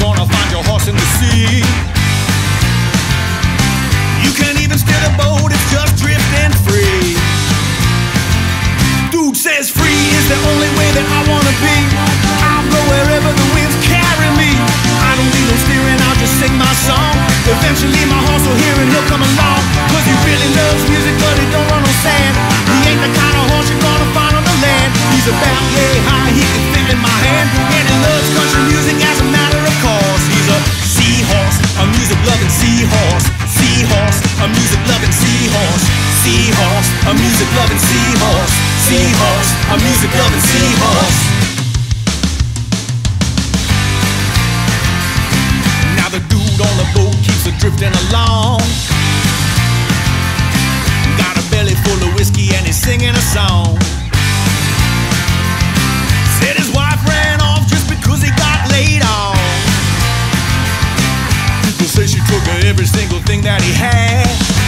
gonna find your horse in the sea. You can't even steer the boat, it's just drifting free. Dude says free is the only way that I wanna be. I'll go wherever the winds carry me. I don't need no steering, I'll just sing my song. Eventually my horse will hear and he'll come along. Cause he really loves music, but he don't run on sand. He ain't the kind of horse you're gonna find on the land. He's about yay high, he music loving seahorse, seahorse, a music loving seahorse. Now the dude on the boat keeps a drifting along. Got a belly full of whiskey and he's singing a song. Said his wife ran off just because he got laid off. People say she took every single thing that he had.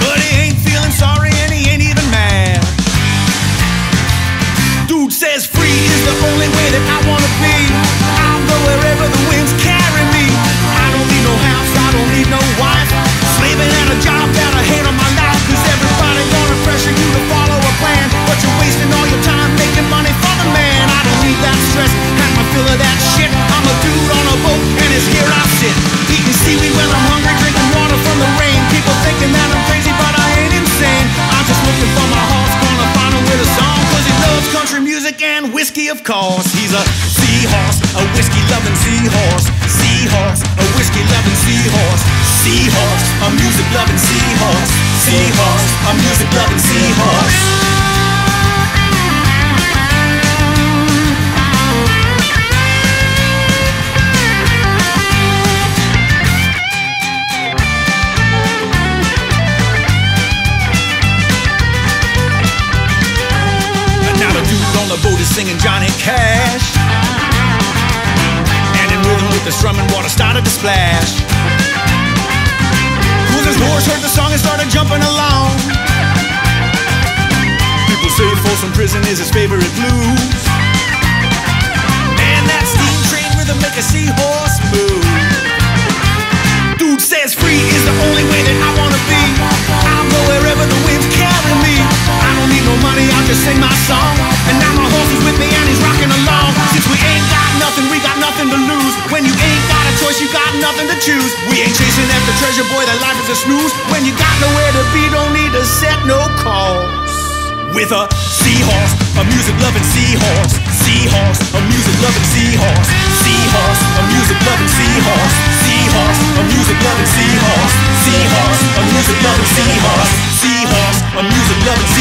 But he ain't feeling sorry and he ain't even of course. He's a seahorse, a whiskey loving seahorse. Seahorse, a whiskey loving seahorse. Seahorse, a music loving seahorse. Seahorse, a music loving seahorse. The boat is singing Johnny Cash. And in rhythm with the strumming, water started to splash. Cause his horse heard the song and started jumping along. People say Folsom Prison is his favorite blues. And that steam train rhythm make a seahorse move. When you ain't got a choice, you got nothing to choose. We ain't chasing after treasure, boy, that life is a snooze. When you got nowhere to be, don't need to set no course. With a seahorse, a music loving seahorse. Seahorse, a music loving seahorse. Seahorse, a music loving seahorse. Seahorse, a music loving seahorse. Seahorse, a music loving seahorse. Seahorse, a music loving.